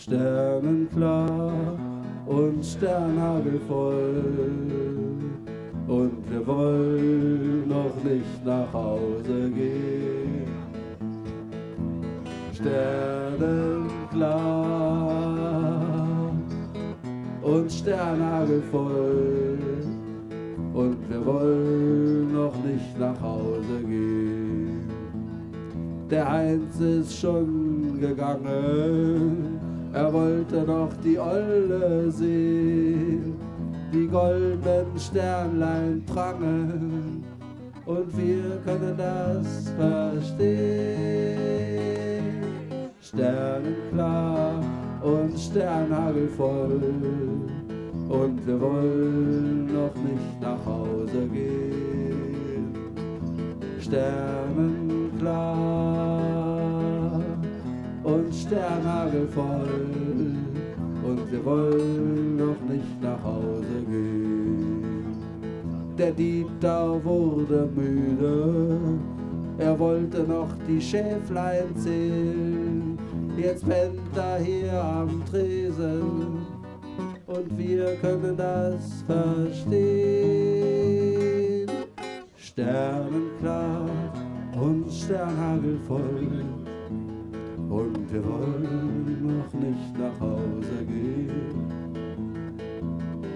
sternenklar und sternhagelvoll. Und wir wollen noch nicht nach Hause gehen. Sternenklar und sternhagelvoll. Und wir wollen noch nicht nach Hause gehen. Der Heinz ist schon gegangen er wollte noch die Olle sehen, die goldenen Sternlein prangen, und wir können das verstehen. Sternenklar und sternhagelvoll, und wir wollen noch nicht nach Hause gehen. Sternenklar und sternhagelvoll und wir wollen noch nicht nach Hause gehen. Der Dieter wurde müde, er wollte noch die Schäflein zählen. Jetzt pennt er hier am Tresen und wir können das verstehen. Sternenklar und sternhagelvoll und wir wollen noch nicht nach Hause gehen.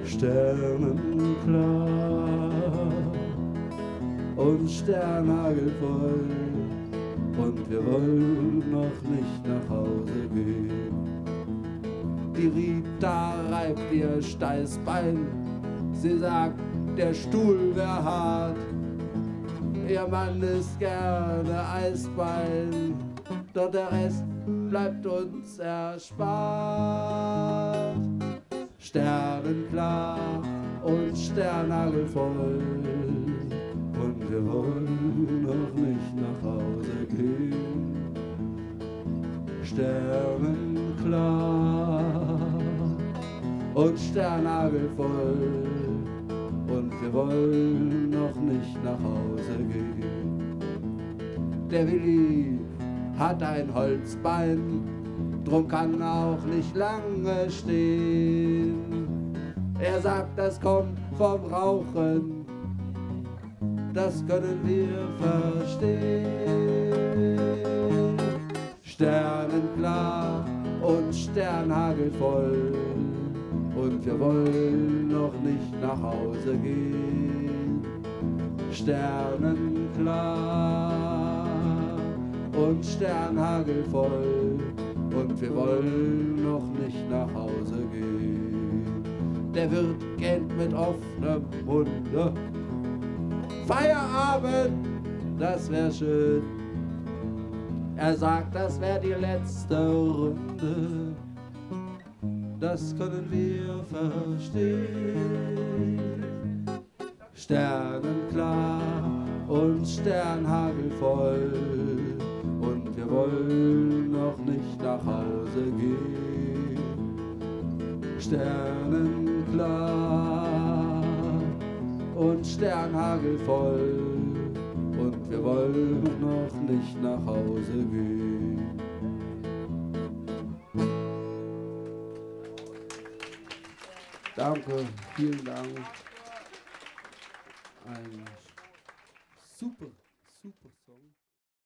Sternenklar und sternhagelvoll und wir wollen noch nicht nach Hause gehen. Die Rita reibt ihr Steißbein, sie sagt, der Stuhl wär hart. Ihr Mann ist gerne Eisbein doch der Rest bleibt uns erspart. Sternenklar und sternhagelvoll und wir wollen noch nicht nach Hause gehen. Sternenklar und sternhagelvoll und wir wollen noch nicht nach Hause gehen. Der Willi hat ein Holzbein, drum kann auch nicht lange stehen. Er sagt, das kommt vom Rauchen, das können wir verstehen. Sternenklar und sternhagelvoll und wir wollen noch nicht nach Hause gehen. Sternenklar und sternhagelvoll und wir wollen noch nicht nach Hause gehen. Der Wirt kennt mit offenem Munde. Feierabend, das wär schön. Er sagt, das wär die letzte Runde. Das können wir verstehen. Sternenklar und sternhagelvoll und Sternenklar und sternhagelvoll und wir wollen noch nicht nach Hause gehen. Danke, vielen Dank. Ein super